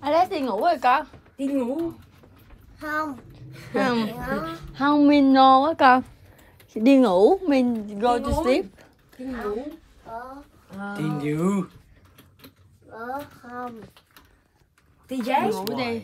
Alex đi ngủ rồi con. Đi ngủ. không. Không. Không, mình no quá con. Đi ngủ, mình go Đi to ngủ. sleep. Đi ngủ. Ờ, ờ. ờ. Đi ngủ. Ờ, không. Đi giấy. Ngủ đi.